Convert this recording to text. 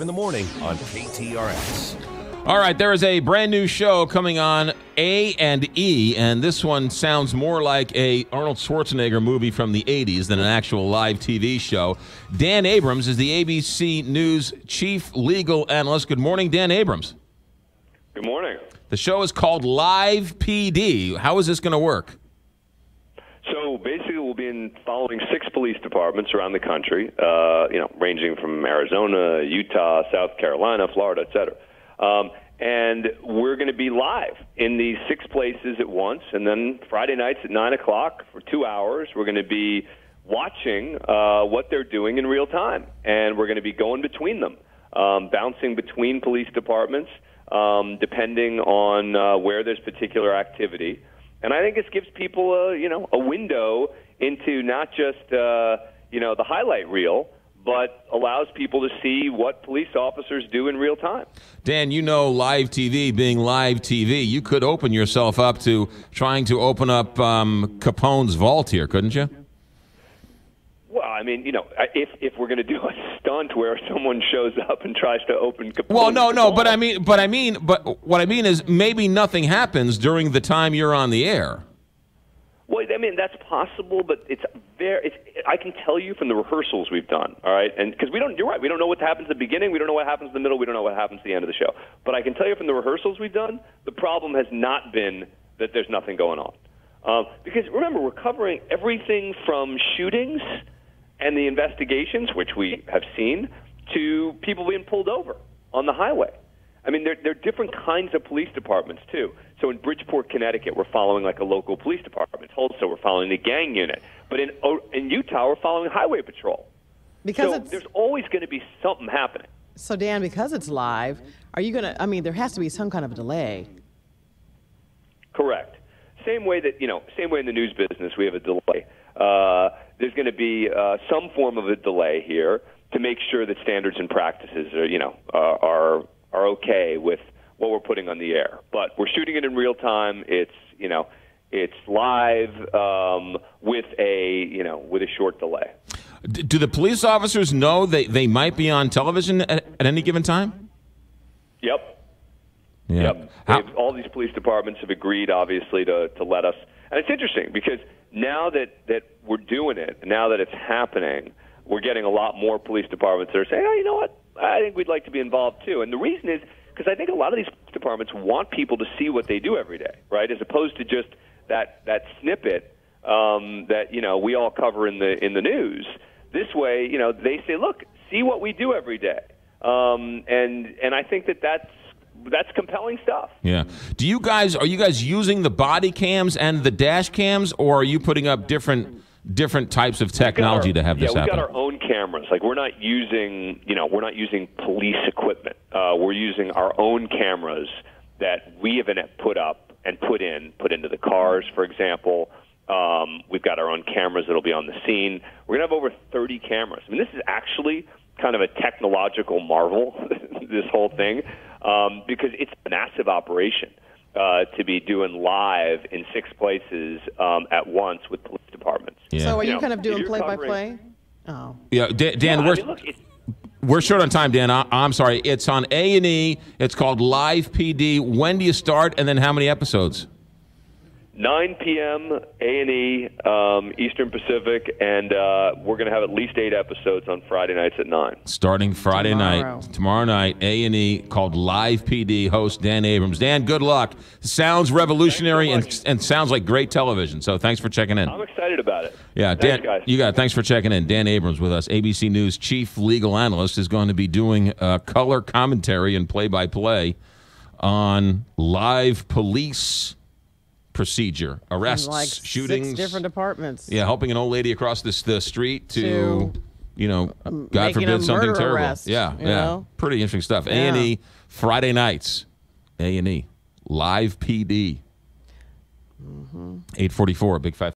in the morning on KTRS. All right, there is a brand new show coming on A and E, and this one sounds more like a Arnold Schwarzenegger movie from the 80s than an actual live TV show. Dan Abrams is the ABC News chief legal analyst. Good morning, Dan Abrams. Good morning. The show is called Live PD. How is this going to work? Following six police departments around the country, uh, you know, ranging from Arizona, Utah, South Carolina, Florida, et cetera. Um, and we're going to be live in these six places at once. And then Friday nights at 9 o'clock for two hours, we're going to be watching uh, what they're doing in real time. And we're going to be going between them, um, bouncing between police departments, um, depending on uh, where there's particular activity. And I think this gives people a, you know, a window into not just, uh, you know, the highlight reel, but allows people to see what police officers do in real time. Dan, you know, live TV being live TV, you could open yourself up to trying to open up um, Capone's vault here, couldn't you? I mean, you know, if if we're going to do a stunt where someone shows up and tries to open Capone's Well, no, no, but I mean, but I mean, but what I mean is maybe nothing happens during the time you're on the air. Well, I mean that's possible, but it's very. It's, I can tell you from the rehearsals we've done, all right, and because we don't. You're right. We don't know what happens at the beginning. We don't know what happens in the middle. We don't know what happens at the end of the show. But I can tell you from the rehearsals we've done, the problem has not been that there's nothing going on, um, because remember we're covering everything from shootings and the investigations, which we have seen, to people being pulled over on the highway. I mean, there, there are different kinds of police departments too. So in Bridgeport, Connecticut, we're following like a local police department. Also, we're following the gang unit. But in in Utah, we're following highway patrol. Because so it's there's always going to be something happening. so Dan, because it's live, are you gonna? I mean, there has to be some kind of a delay. Correct. Same way that you know, same way in the news business, we have a delay. Uh, there's going to be uh, some form of a delay here to make sure that standards and practices are, you know, are are, are okay with what we're putting on the air. But we're shooting it in real time. It's you know, it's live um, with a you know with a short delay. Do the police officers know they, they might be on television at, at any given time? Yep. Yeah. Yep. How- all these police departments have agreed, obviously, to, to let us. And it's interesting because now that, that we're doing it, now that it's happening, we're getting a lot more police departments that are saying, oh, you know what? I think we'd like to be involved too. And the reason is because I think a lot of these departments want people to see what they do every day, right? As opposed to just that, that snippet um, that, you know, we all cover in the, in the news. This way, you know, they say, look, see what we do every day. Um, and, and I think that that's, that's compelling stuff. Yeah. Do you guys are you guys using the body cams and the dash cams, or are you putting up different different types of technology We've to have this yeah, we've happen? got our own cameras. Like we're not using, you know, we're not using police equipment. Uh, we're using our own cameras that we have put up and put in, put into the cars, for example. Um, we've got our own cameras that'll be on the scene. We're gonna have over 30 cameras. I mean, this is actually kind of a technological marvel. this whole thing, um, because it's a massive operation. Uh, to be doing live in six places um, at once with police departments. Yeah. So are You you know, kind of doing you're play by play? Oh, yeah, Da- Dan, Yeah, we're mean, look, it's, we're short on time, Dan. I, I'm sorry. It's on A and E. It's called Live PD. When do you start, and then how many episodes? 9 p.m. A&E um, Eastern Pacific, and uh, we're going to have at least eight episodes on Friday nights at 9. Starting Friday Tomorrow. night, tomorrow night, A and E called Live PD. Host Dan Abrams. Dan, good luck. Sounds revolutionary Thanks and, and sounds like great television. So thanks for checking in. I'm excited about it. Yeah, Thanks, Dan, guys. you got. It. Thanks for checking in. Dan Abrams with us, ABC News chief legal analyst, is going to be doing uh, color commentary and play-by-play on live police procedure, arrests, like shootings, six different departments. Yeah, helping an old lady across this the street to, To, you know, God forbid something terrible. arrest, yeah, yeah, know? pretty interesting stuff. A and E Friday nights, A and E live PD. Mm-hmm. Eight forty four, big five.